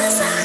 What's up?